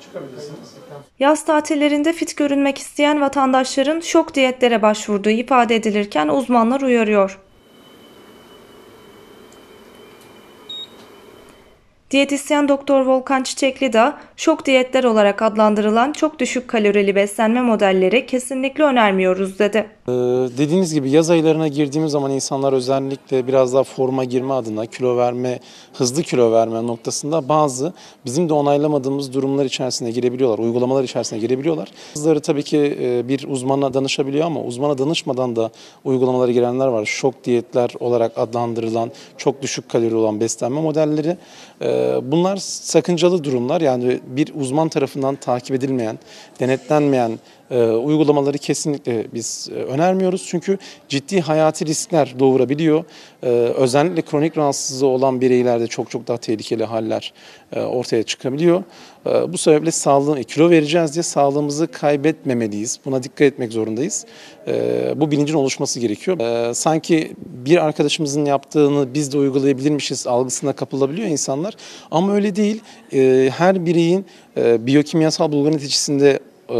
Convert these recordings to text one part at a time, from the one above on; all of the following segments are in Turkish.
Çıkabilirsiniz. Yaz tatillerinde fit görünmek isteyen vatandaşların şok diyetlere başvurduğu ifade edilirken uzmanlar uyarıyor. Diyetisyen Doktor Volkan Çiçekli de şok diyetler olarak adlandırılan çok düşük kalorili beslenme modelleri kesinlikle önermiyoruz dedi. Ee, Dediğiniz gibi yaz aylarına girdiğimiz zaman insanlar özellikle biraz daha forma girme adına kilo verme, hızlı kilo verme noktasında bazı bizim de onaylamadığımız durumlar içerisine girebiliyorlar, uygulamalar içerisine girebiliyorlar. Bazıları tabii ki e, bir uzmana danışabiliyor ama uzmana danışmadan da uygulamalara girenler var. Şok diyetler olarak adlandırılan, çok düşük kalori olan beslenme modelleri. Ee, Bunlar sakıncalı durumlar yani bir uzman tarafından takip edilmeyen, denetlenmeyen e, uygulamaları kesinlikle biz e, önermiyoruz. Çünkü ciddi hayati riskler doğurabiliyor. E, özellikle kronik rahatsızlığı olan bireylerde çok çok daha tehlikeli haller e, ortaya çıkabiliyor. E, bu sebeple sağlığı, kilo vereceğiz diye sağlığımızı kaybetmemeliyiz. Buna dikkat etmek zorundayız. Bu bilincin oluşması gerekiyor. Sanki bir arkadaşımızın yaptığını biz de uygulayabilirmişiz algısına kapılabiliyor insanlar. Ama öyle değil. E, her bireyin e, biyokimyasal bulgu neticesinde e,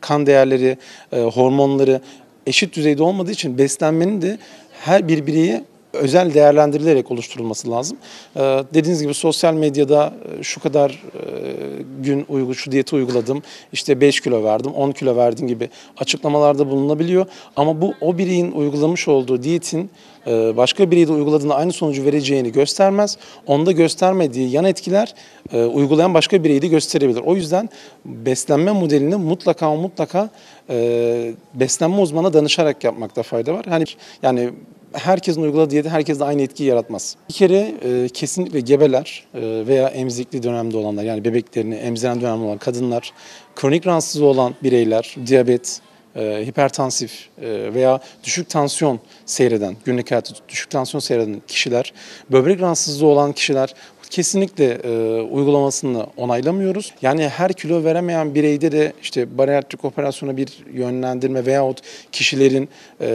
kan değerleri, e, hormonları eşit düzeyde olmadığı için beslenmenin de her bir bireye özel değerlendirilerek oluşturulması lazım. E, dediğiniz gibi sosyal medyada e, şu kadar e, gün uygu, şu diyeti uyguladım, işte 5 kilo verdim, 10 kilo verdim gibi açıklamalarda bulunabiliyor. Ama bu o bireyin uygulamış olduğu diyetin e, başka bireyde uyguladığında aynı sonucu vereceğini göstermez. Onda göstermediği yan etkiler e, uygulayan başka bireyi de gösterebilir. O yüzden beslenme modelini mutlaka mutlaka e, beslenme uzmanına danışarak yapmakta fayda var. Hani yani herkesin uyguladığı diyeti herkes de aynı etkiyi yaratmaz. Bir kere e, kesinlikle gebeler e, veya emzikli dönemde olanlar yani bebeklerini emziren dönemde olan kadınlar, kronik rahatsızlığı olan bireyler, diyabet, e, hipertansif e, veya düşük tansiyon seyreden, günlük hayatta düşük tansiyon seyreden kişiler, böbrek rahatsızlığı olan kişiler kesinlikle e, uygulamasını onaylamıyoruz. Yani her kilo veremeyen bireyde de işte bariatrik operasyona bir yönlendirme veyahut kişilerin e,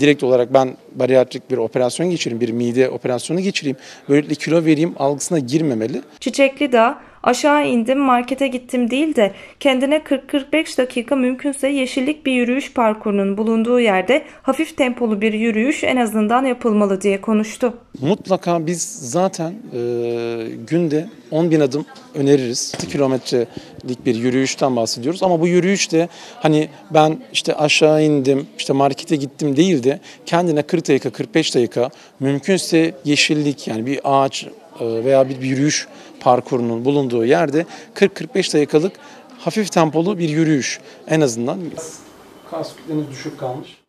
direkt olarak ben bariatrik bir operasyon geçireyim, bir mide operasyonu geçireyim, böylelikle kilo vereyim algısına girmemeli. Çiçekli de aşağı indim markete gittim değil de kendine 40-45 dakika mümkünse yeşillik bir yürüyüş parkurunun bulunduğu yerde hafif tempolu bir yürüyüş en azından yapılmalı diye konuştu. Mutlaka biz zaten e, günde 10 bin adım öneririz. 6 kilometrelik bir yürüyüşten bahsediyoruz ama bu yürüyüş de hani ben işte aşağı indim, işte markete gittim değil de kendine 40 dakika, 45 dakika mümkünse yeşillik yani bir ağaç veya bir yürüyüş parkurunun bulunduğu yerde 40-45 dakikalık hafif tempolu bir yürüyüş en azından. Kas kütleniz düşük kalmış.